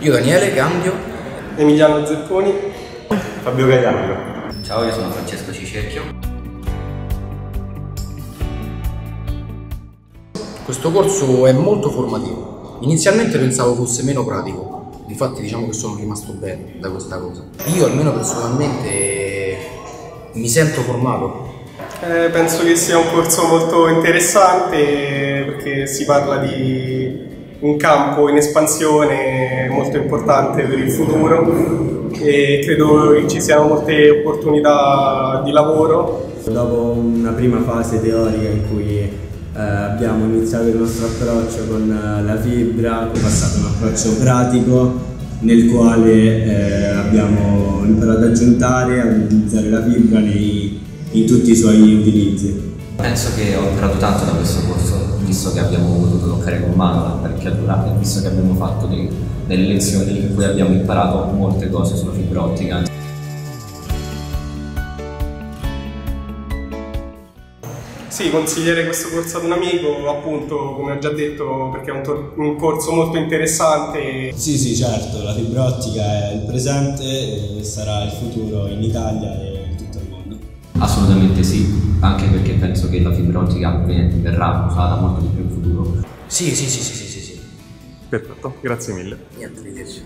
Io Daniele Candio. Emiliano Zepponi. Fabio Gagliardo. Ciao, io sono Francesco Cicerchio. Questo corso è molto formativo. Inizialmente pensavo fosse meno pratico, difatti diciamo che sono rimasto bene da questa cosa. Io almeno personalmente mi sento formato. Eh, penso che sia un corso molto interessante perché si parla di un campo in espansione molto importante per il futuro e credo che ci siano molte opportunità di lavoro. Dopo una prima fase teorica in cui eh, abbiamo iniziato il nostro approccio con eh, la fibra, è passato un approccio pratico nel quale eh, abbiamo imparato ad aggiuntare, ad utilizzare la fibra nei, in tutti i suoi utilizzi. Penso che ho imparato tanto da questo corso, visto che abbiamo potuto toccare con mano l'apparecchiatura e visto che abbiamo fatto dei, delle lezioni in cui abbiamo imparato molte cose sulla fibra ottica. Sì, consiglierei questo corso ad un amico, appunto, come ho già detto, perché è un, un, corso molto interessante. Sì, sì, certo, la fibra ottica è il presente e sarà il futuro in Italia Assolutamente sì, anche perché penso che la fibra ottica verrà usata molto di più in futuro. Sì, sì, sì, sì, sì, sì. Perfetto, grazie mille. Niente, arrivederci.